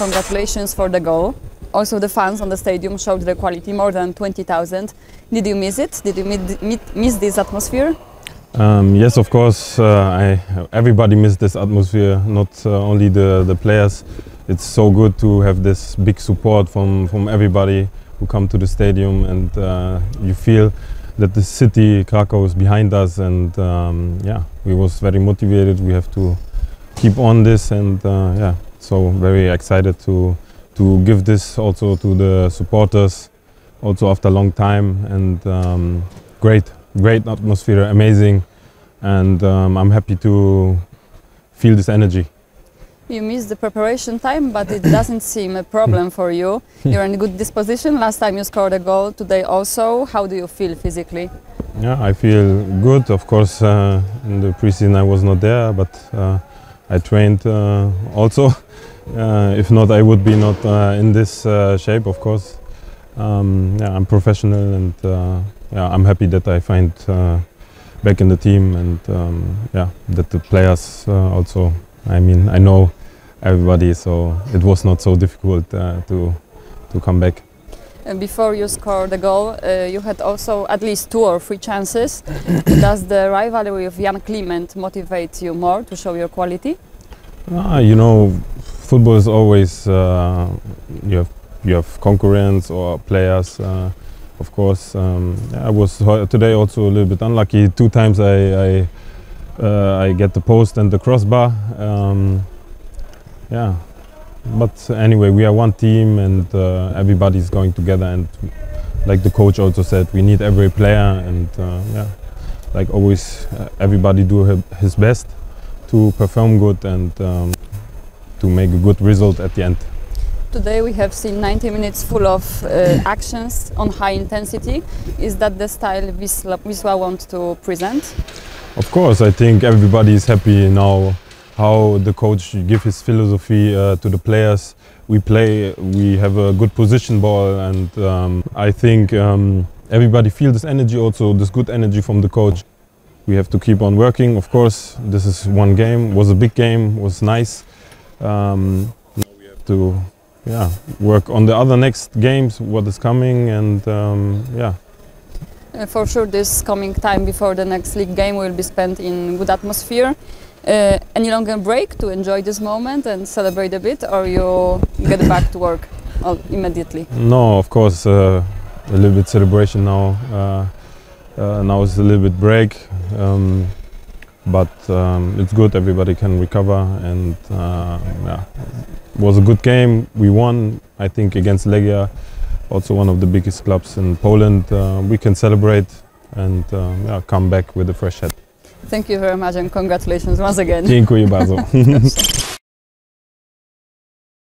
congratulations for the goal. Also, the fans on the stadium showed the quality more than 20,000. Did you miss it? Did you meet, meet, miss this atmosphere? Um, yes, of course. Uh, I, everybody missed this atmosphere, not uh, only the, the players. It's so good to have this big support from, from everybody who come to the stadium, and uh, you feel that the city Krakow is behind us. And um, yeah, we was very motivated. We have to keep on this, and uh, yeah, so very excited to to give this also to the supporters, also after a long time, and um, great great atmosphere, amazing, and um, I'm happy to feel this energy. You missed the preparation time, but it doesn't seem a problem for you. You're in good disposition. Last time you scored a goal, today also. How do you feel physically? Yeah, I feel good. Of course, uh, in the preseason I was not there, but uh, I trained uh, also. Uh, if not, I would be not uh, in this shape, of course. Um, yeah, I'm professional and yeah, I'm happy that I find back in the team and um, yeah, that the players also. I mean, I know everybody, so it was not so difficult to to come back. Before you scored the goal, uh, you had also at least two or three chances. Does the rivalry of Jan Kliment motivate you more to show your quality? Ah, you know, football is always uh, you have you have concurrents or players. Uh, of course, um, I was today also a little bit unlucky. Two times I I, uh, I get the post and the crossbar. Um, yeah, but anyway, we are one team and uh, everybody's going together. And like the coach also said, we need every player. And uh, yeah, like always, uh, everybody do his best to perform good and. Um, to make a good result at the end. Today we have seen 90 minutes full of uh, actions on high intensity. Is that the style Wisla, Wisla wants to present? Of course, I think everybody is happy now how the coach give his philosophy uh, to the players. We play, we have a good position ball and um, I think um, everybody feel this energy also, this good energy from the coach. We have to keep on working, of course. This is one game, was a big game, was nice. Um, now we have to yeah, work on the other next games, what is coming, and um, yeah. Uh, for sure, this coming time before the next league game will be spent in good atmosphere. Uh, any longer break to enjoy this moment and celebrate a bit, or you get back to work immediately? No, of course, uh, a little bit celebration now. Uh, uh, now it's a little bit break. Um, but um, it's good. Everybody can recover, and uh, yeah, it was a good game. We won, I think, against Legia, also one of the biggest clubs in Poland. Uh, we can celebrate and yeah, come back with a fresh head. Thank you very much, and congratulations once again. Dziękuję bardzo.